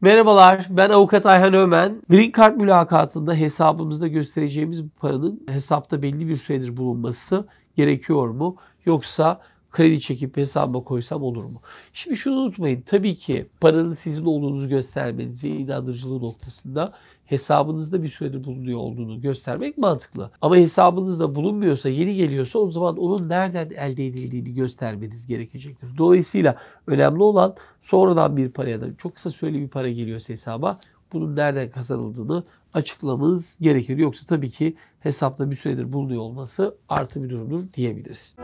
Merhabalar, ben avukat Ayhan Ömen. Green Card mülakatında hesabımızda göstereceğimiz bu paranın hesapta belli bir süredir bulunması gerekiyor mu? Yoksa kredi çekip hesaba koysam olur mu? Şimdi şunu unutmayın. Tabii ki paranın sizin olduğunuzu göstermeniz ve inandırıcılığı noktasında hesabınızda bir süredir bulunuyor olduğunu göstermek mantıklı. Ama hesabınızda bulunmuyorsa, yeni geliyorsa o zaman onun nereden elde edildiğini göstermeniz gerekecektir. Dolayısıyla önemli olan sonradan bir para ya da çok kısa süreli bir para geliyorsa hesaba bunun nereden kazanıldığını açıklamanız gerekir. Yoksa tabii ki hesapta bir süredir bulunuyor olması artı bir durumdur diyebiliriz.